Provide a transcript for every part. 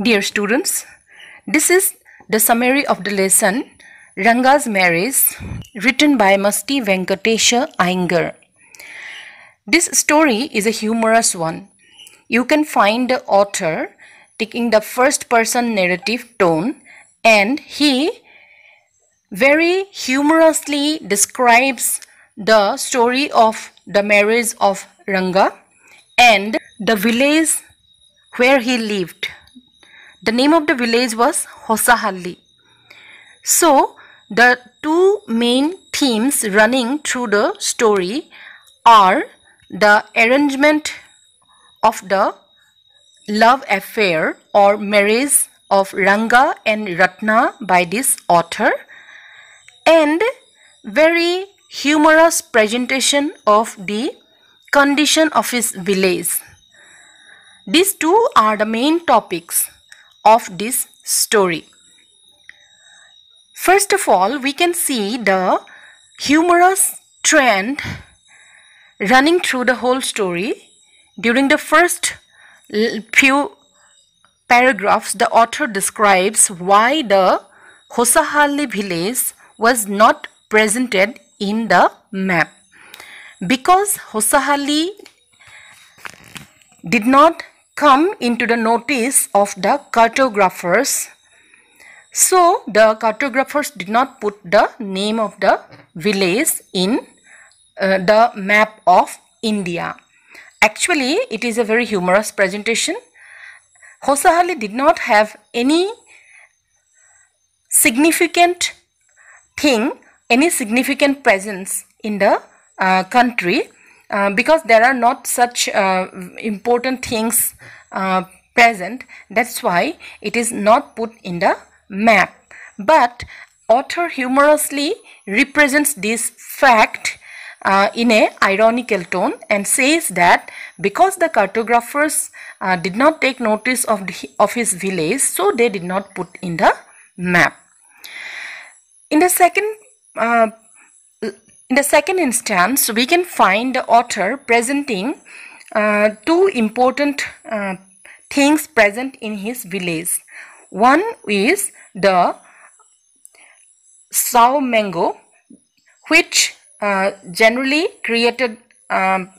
Dear students, this is the summary of the lesson Ranga's Marriage written by Masti Venkatesha Iyengar. This story is a humorous one. You can find the author taking the first person narrative tone and he very humorously describes the story of the marriage of Ranga and the village where he lived. The name of the village was Hosahalli. So, the two main themes running through the story are the arrangement of the love affair or marriage of Ranga and Ratna by this author and very humorous presentation of the condition of his village. These two are the main topics of this story. First of all, we can see the humorous trend running through the whole story. During the first few paragraphs, the author describes why the Hosahalli village was not presented in the map. Because Hosahalli did not come into the notice of the cartographers so the cartographers did not put the name of the village in uh, the map of India. Actually, it is a very humorous presentation. Hosahalli did not have any significant thing, any significant presence in the uh, country uh, because there are not such uh, important things uh, present. That's why it is not put in the map. But author humorously represents this fact uh, in a ironical tone and says that because the cartographers uh, did not take notice of, the, of his village so they did not put in the map. In the second uh, in the second instance we can find the author presenting uh, two important uh, things present in his village. One is the sao mango which uh, generally created um,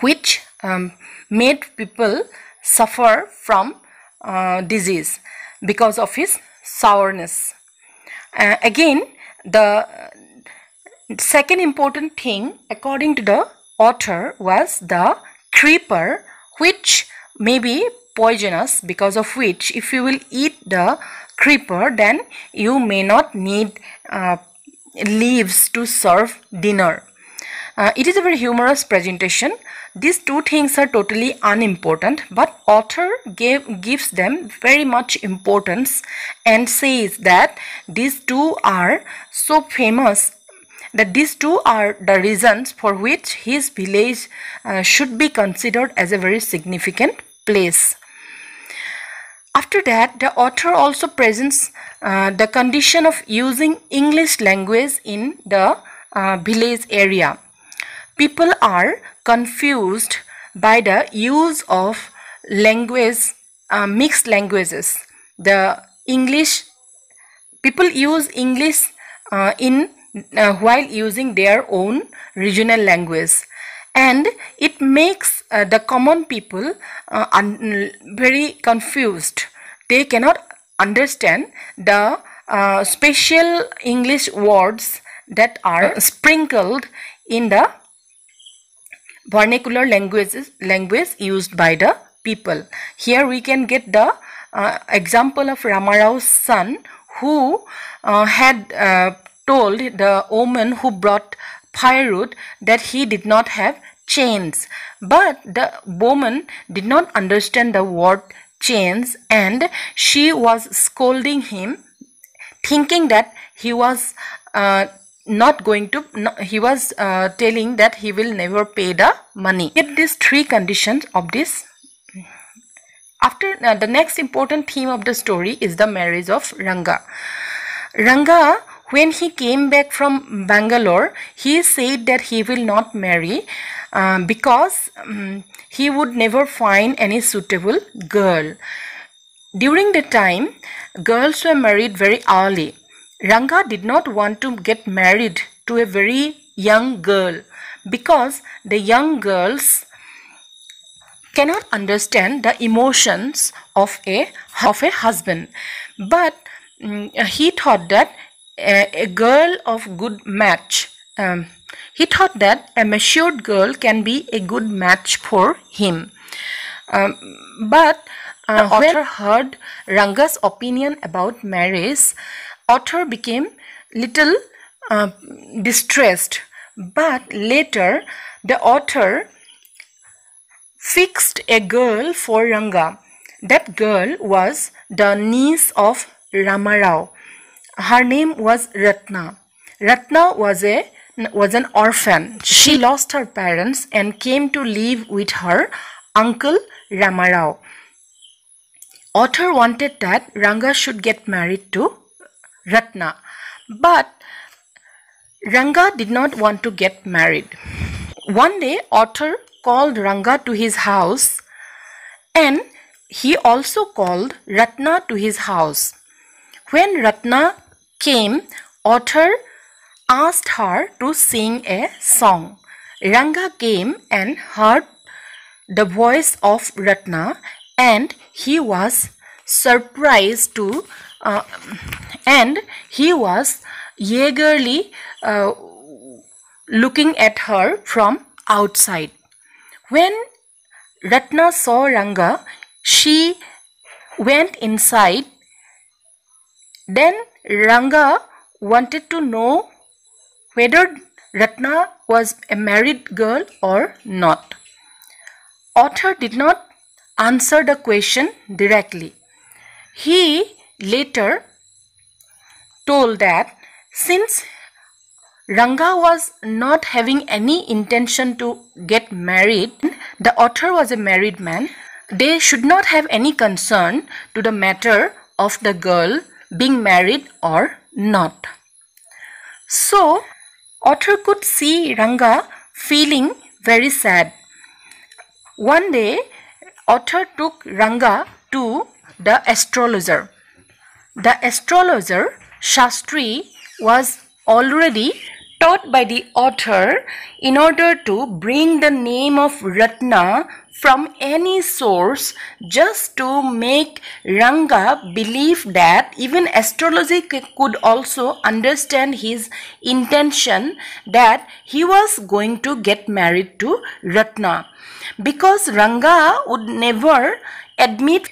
which um, made people suffer from uh, disease because of its sourness. Uh, again, the second important thing according to the author was the creeper which may be poisonous because of which if you will eat the creeper then you may not need uh, leaves to serve dinner. Uh, it is a very humorous presentation. These two things are totally unimportant but author gave, gives them very much importance and says that these two are so famous that these two are the reasons for which his village uh, should be considered as a very significant place. After that, the author also presents uh, the condition of using English language in the uh, village area. People are confused by the use of language, uh, mixed languages. The English, people use English uh, in uh, while using their own regional language. And it makes uh, the common people uh, very confused. They cannot understand the uh, special english words that are sprinkled in the vernacular languages language used by the people. Here we can get the uh, example of Ramarao's son who uh, had uh, told the woman who brought firewood that he did not have chains. But the woman did not understand the word chains and she was scolding him thinking that he was uh, not going to no, he was uh, telling that he will never pay the money get these three conditions of this after uh, the next important theme of the story is the marriage of ranga ranga when he came back from bangalore he said that he will not marry uh, because um, he would never find any suitable girl. During the time, girls were married very early. Ranga did not want to get married to a very young girl because the young girls cannot understand the emotions of a of a husband but mm, he thought that a, a girl of good match um, he thought that a matured girl can be a good match for him um, but uh, author heard ranga's opinion about marriage author became little uh, distressed but later the author fixed a girl for Ranga. That girl was the niece of Ramarao. Her name was Ratna. Ratna was a was an orphan. She lost her parents and came to live with her uncle Ramarao. Author wanted that Ranga should get married to Ratna, but Ranga did not want to get married. One day, author called Ranga to his house and he also called Ratna to his house. When Ratna came, author asked her to sing a song. Ranga came and heard the voice of Ratna and he was surprised to uh, and he was eagerly uh, looking at her from outside. When Ratna saw Ranga, she went inside. Then Ranga wanted to know whether Ratna was a married girl or not. Author did not answer the question directly. He later told that since Ranga was not having any intention to get married. The author was a married man. They should not have any concern to the matter of the girl being married or not. So, Otter could see Ranga feeling very sad. One day, Otter took Ranga to the astrologer. The astrologer, Shastri, was already taught by the author in order to bring the name of Ratna from any source just to make Ranga believe that even astrology could also understand his intention that he was going to get married to Ratna. Because Ranga would never admit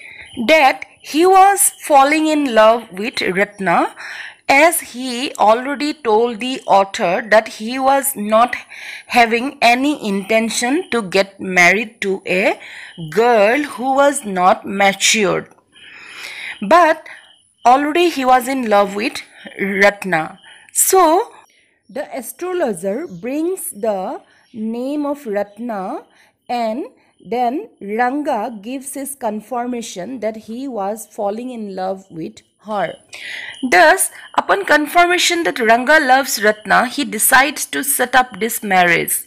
that he was falling in love with Ratna as he already told the author that he was not having any intention to get married to a girl who was not matured. But already he was in love with Ratna. So, the astrologer brings the name of Ratna and then Ranga gives his confirmation that he was falling in love with her. Thus, upon confirmation that Ranga loves Ratna, he decides to set up this marriage.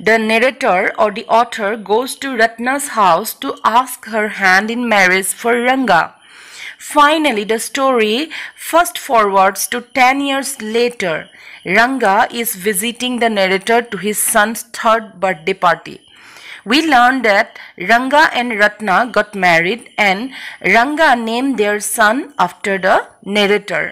The narrator or the author goes to Ratna's house to ask her hand in marriage for Ranga. Finally, the story fast forwards to 10 years later. Ranga is visiting the narrator to his son's third birthday party we learned that Ranga and Ratna got married and Ranga named their son after the narrator.